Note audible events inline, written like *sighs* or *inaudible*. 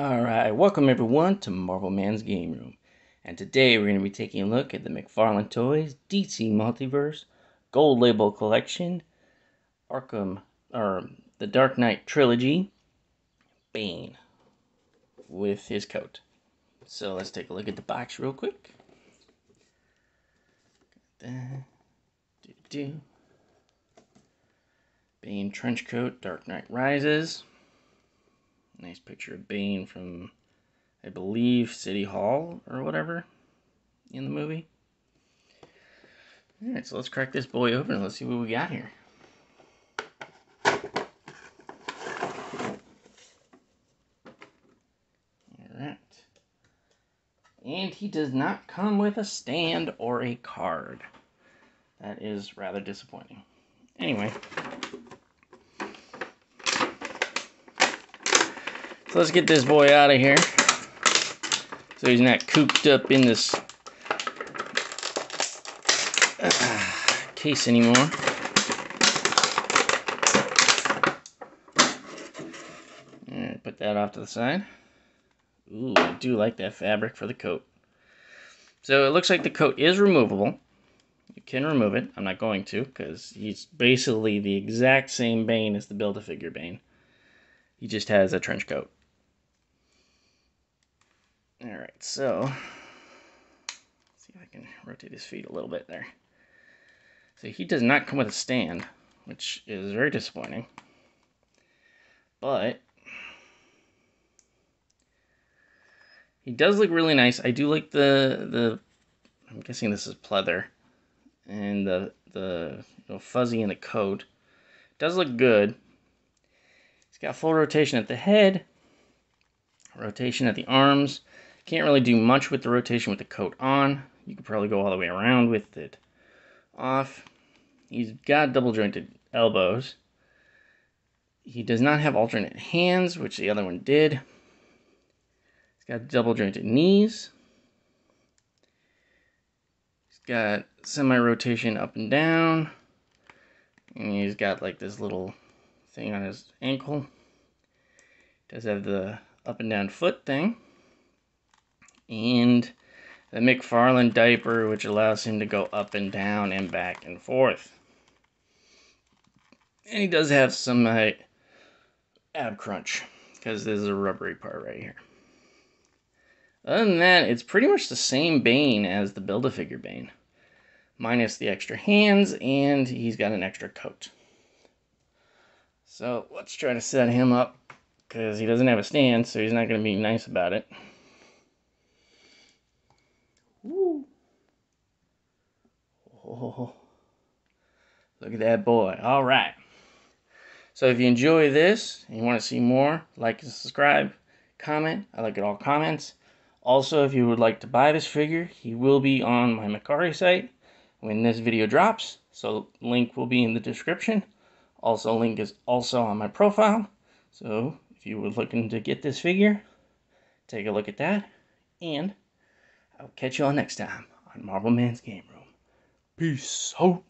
Alright, welcome everyone to Marvel Man's Game Room. And today we're going to be taking a look at the McFarlane Toys DC Multiverse Gold Label Collection Arkham, or the Dark Knight Trilogy Bane with his coat. So let's take a look at the box real quick. Bane trench coat, Dark Knight Rises. Nice picture of Bane from, I believe, City Hall or whatever in the movie. Alright, so let's crack this boy open and let's see what we got here. Alright. And he does not come with a stand or a card. That is rather disappointing. Anyway, So let's get this boy out of here. So he's not cooped up in this *sighs* case anymore. Right, put that off to the side. Ooh, I do like that fabric for the coat. So it looks like the coat is removable. You can remove it. I'm not going to because he's basically the exact same Bane as the Build-A-Figure Bane. He just has a trench coat. Alright, so see if I can rotate his feet a little bit there. So he does not come with a stand, which is very disappointing. But he does look really nice. I do like the the I'm guessing this is pleather and the the you know, fuzzy in the coat. Does look good. It's got full rotation at the head, rotation at the arms, can't really do much with the rotation with the coat on. You could probably go all the way around with it off. He's got double jointed elbows. He does not have alternate hands, which the other one did. He's got double jointed knees. He's got semi rotation up and down. And he's got like this little thing on his ankle. Does have the up and down foot thing and the McFarlane diaper, which allows him to go up and down and back and forth. And he does have some uh, ab crunch, because there's a rubbery part right here. Other than that, it's pretty much the same Bane as the Build-A-Figure Bane, minus the extra hands, and he's got an extra coat. So let's try to set him up, because he doesn't have a stand, so he's not going to be nice about it. *laughs* Look at that boy. All right. So if you enjoy this and you want to see more, like and subscribe, comment. I like it all comments. Also, if you would like to buy this figure, he will be on my Mercari site when this video drops. So link will be in the description. Also, link is also on my profile. So if you were looking to get this figure, take a look at that. And I'll catch you all next time on Marvel Man's Game Room. Peace out.